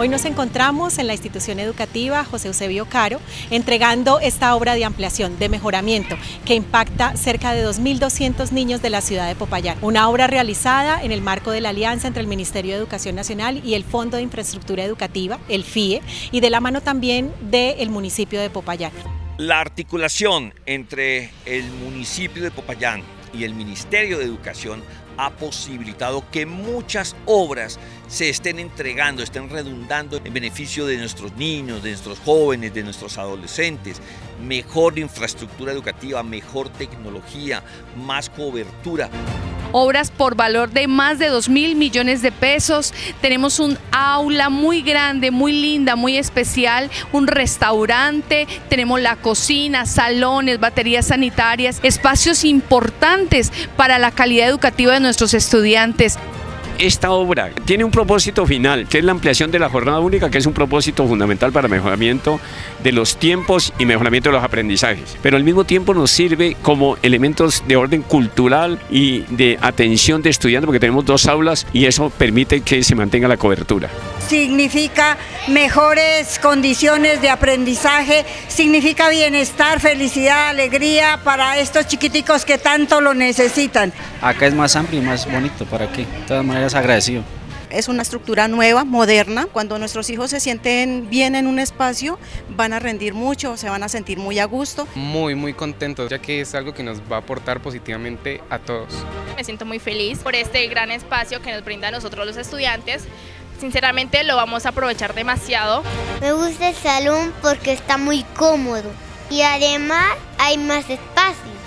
Hoy nos encontramos en la institución educativa José Eusebio Caro entregando esta obra de ampliación, de mejoramiento, que impacta cerca de 2.200 niños de la ciudad de Popayán. Una obra realizada en el marco de la alianza entre el Ministerio de Educación Nacional y el Fondo de Infraestructura Educativa, el FIE, y de la mano también del municipio de Popayán. La articulación entre el municipio de Popayán y el Ministerio de Educación ha posibilitado que muchas obras se estén entregando, estén redundando en beneficio de nuestros niños, de nuestros jóvenes, de nuestros adolescentes. Mejor infraestructura educativa, mejor tecnología, más cobertura obras por valor de más de 2 mil millones de pesos. Tenemos un aula muy grande, muy linda, muy especial, un restaurante, tenemos la cocina, salones, baterías sanitarias, espacios importantes para la calidad educativa de nuestros estudiantes esta obra tiene un propósito final, que es la ampliación de la jornada única, que es un propósito fundamental para mejoramiento de los tiempos y mejoramiento de los aprendizajes. Pero al mismo tiempo nos sirve como elementos de orden cultural y de atención de estudiantes, porque tenemos dos aulas y eso permite que se mantenga la cobertura significa mejores condiciones de aprendizaje, significa bienestar, felicidad, alegría para estos chiquiticos que tanto lo necesitan. Acá es más amplio y más bonito, ¿para qué? De todas maneras agradecido. Es una estructura nueva, moderna. Cuando nuestros hijos se sienten bien en un espacio, van a rendir mucho, se van a sentir muy a gusto. Muy, muy contentos, ya que es algo que nos va a aportar positivamente a todos. Me siento muy feliz por este gran espacio que nos brinda a nosotros los estudiantes sinceramente lo vamos a aprovechar demasiado. Me gusta el salón porque está muy cómodo y además hay más espacio